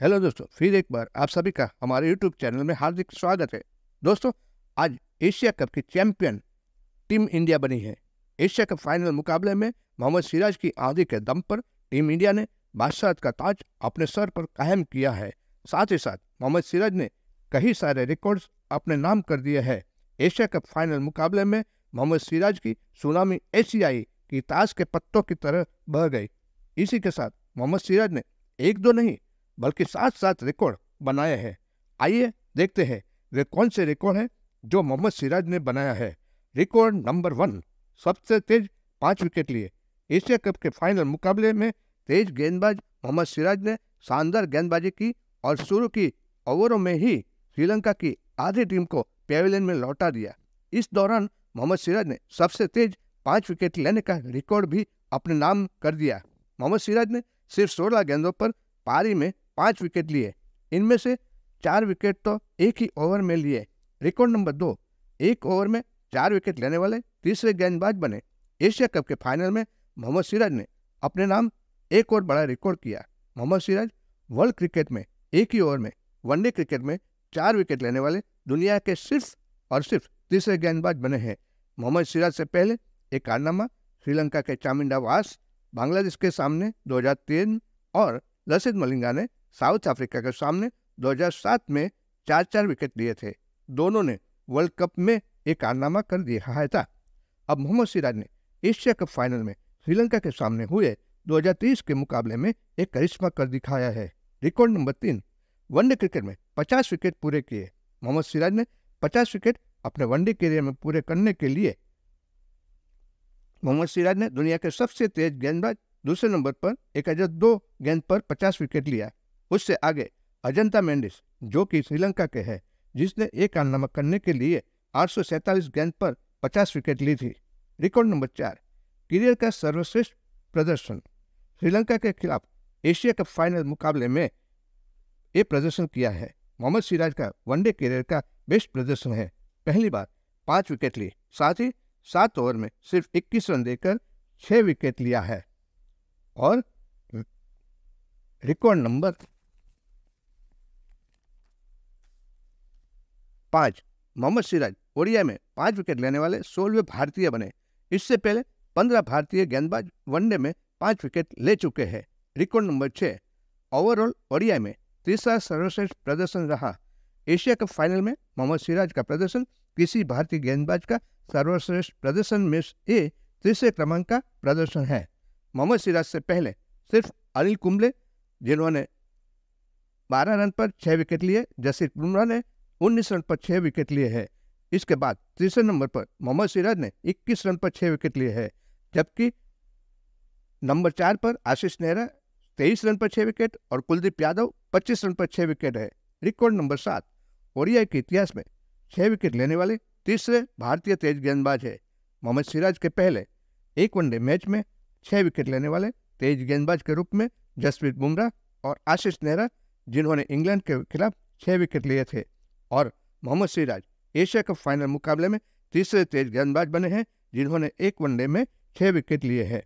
Hello दोस्तों, फिर एक बार आप सभी का हमारे यूट्यूब चैनल में हार्दिक स्वागत है। दोस्तों, आज एशिया कप की चैंपियन टीम इंडिया बनी है। एशिया कप फाइनल मुकाबले में मोहम्मद सिराज की आंधी के दम पर टीम इंडिया ने बादशाह का ताज अपने सर पर कायम किया है। साथ ही साथ मोहम्मद सिराज ने कई सारे रिकॉर्ड्स अपने नाम कर दिए हैं। एशिया कप फाइनल मुकाबले में मोहम्मद सिराज की सुनामी एशियाई की ताश के पत्तों की तरह बह गई। इसी के साथ मोहम्मद सिराज ने एक दो नहीं बल्कि सात सात रिकॉर्ड बनाए हैं। आइए देखते हैं, वे कौन से रिकॉर्ड हैं जो मोहम्मद सिराज ने बनाया है। रिकॉर्ड नंबर वन, सबसे तेज पाँच विकेट लिए। एशिया कप के फाइनल मुकाबले में तेज गेंदबाज मोहम्मद सिराज ने शानदार गेंदबाजी की और शुरू की ओवरों में ही श्रीलंका की आधी टीम को पेविलियन में लौटा दिया। इस दौरान मोहम्मद सिराज ने सबसे तेज पाँच विकेट लेने का रिकॉर्ड भी अपने नाम कर दिया। मोहम्मद सिराज ने सिर्फ़ सोलह गेंदों पर पारी में पाँच विकेट लिए। इनमें से चार विकेट तो एक ही ओवर में लिए। रिकॉर्ड नंबर दो, एक ओवर में चार विकेट लेने वाले तीसरे गेंदबाज बने। एशिया कप के फाइनल में मोहम्मद सिराज ने अपने नाम एक और बड़ा रिकॉर्ड किया। मोहम्मद सिराज वर्ल्ड क्रिकेट में एक ही ओवर में, वनडे क्रिकेट में चार विकेट लेने वाले दुनिया के सिर्फ़ और सिर्फ़ तीसरे गेंदबाज बने हैं। मोहम्मद सिराज से पहले एक कारनामा, श्रीलंका के चामिंडा वास बांग्लादेश के सामने 2003 और लसित मलिंगा ने साउथ अफ्रीका के सामने 2007 में चार चार विकेट लिए थे। दोनों ने वर्ल्ड कप में एक कारनामा कर दिखाया था। अब मोहम्मद सिराज ने एशिया कप फाइनल में श्रीलंका के सामने हुए 2030 के मुकाबले में एक करिश्मा कर दिखाया है। रिकॉर्ड नंबर तीन, वनडे क्रिकेट में 50 विकेट पूरे किए। मोहम्मद सिराज ने 50 विकेट अपने वनडे करियर में पूरे करने के लिए मोहम्मद सिराज ने दुनिया के सबसे तेज गेंदबाज दूसरे नंबर पर एक हज़ार दो गेंद पर पचास विकेट लिया। उससे आगे अजंता मेंडिस, जो कि श्रीलंका के है, जिसने एक कारनामा करने के लिए आठ गेंद पर पचास विकेट ली थी। रिकॉर्ड नंबर चार, करियर का सर्वश्रेष्ठ प्रदर्शन। श्रीलंका के खिलाफ एशिया कप फाइनल मुकाबले में ये प्रदर्शन किया है। मोहम्मद सिराज का वनडे करियर का बेस्ट प्रदर्शन है। पहली बार पाँच विकेट ली, साथ ही सात ओवर में सिर्फ़ 21 रन देकर छह विकेट लिया है। और रिकॉर्ड नंबर पाँच, मोहम्मद सिराज ओडिया में पाँच विकेट लेने वाले सोलहवें भारतीय बने। इससे पहले पंद्रह भारतीय गेंदबाज वनडे में पाँच विकेट ले चुके हैं। रिकॉर्ड नंबर छह, ओवरऑल ओडिया में तीसरा सर्वश्रेष्ठ प्रदर्शन रहा। एशिया कप फाइनल में मोहम्मद सिराज का प्रदर्शन किसी भारतीय गेंदबाज का सर्वश्रेष्ठ प्रदर्शन में ये तीसरे क्रमांक का प्रदर्शन है। मोहम्मद सिराज से पहले सिर्फ़ अनिल कुंबले, जिन्होंने 12 रन पर छह विकेट लिए जसप्रीत बुमराह ने 19 रन पर छह विकेट लिए हैं। इसके बाद तीसरे नंबर पर मोहम्मद सिराज ने 21 रन पर छह विकेट लिए हैं, जबकि नंबर चार पर आशीष नेहरा तेईस रन पर छह विकेट और कुलदीप यादव 25 रन पर छह विकेट है। रिकॉर्ड नंबर सात ओडिया के इतिहास में छह विकेट लेने वाले तीसरे भारतीय तेज गेंदबाज है। मोहम्मद सिराज के पहले एक वनडे मैच में छह विकेट लेने वाले तेज गेंदबाज के रूप में जसप्रीत बुमराह और आशीष नेहरा, जिन्होंने इंग्लैंड के खिलाफ छह विकेट लिए थे। और Mohammed Siraj Asia cup final मुकाबले में तीसरे तेज गेंदबाज बने हैं, जिन्होंने एक वनडे में छह विकेट लिए हैं।